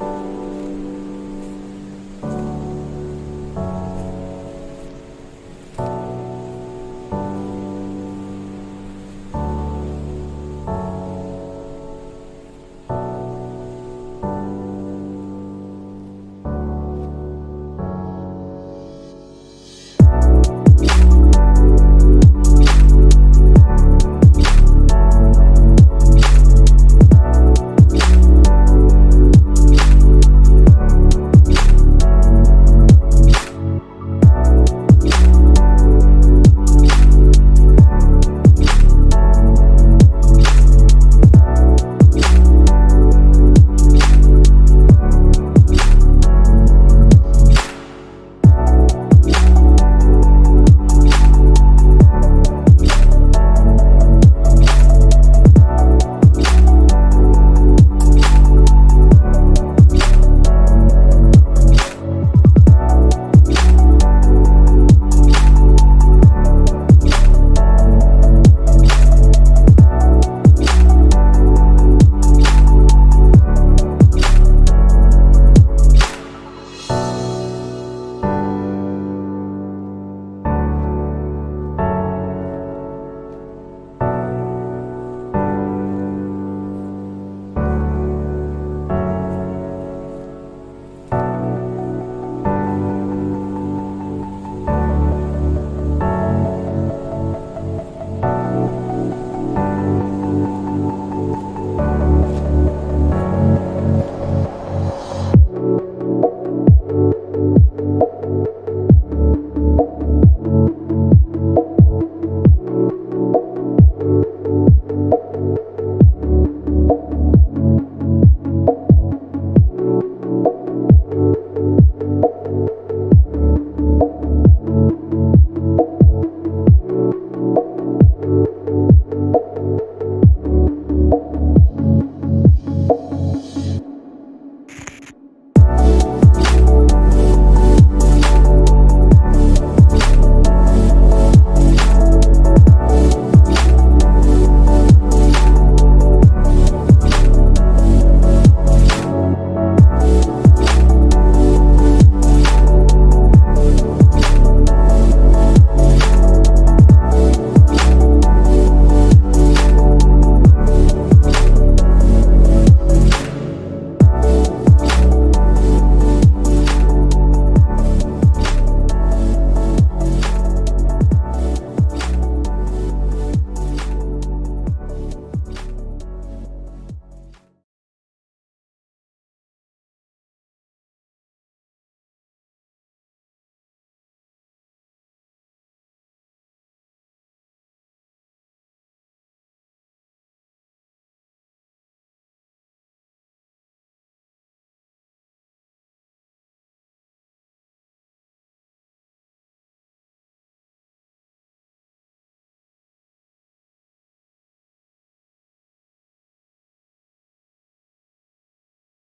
Bye.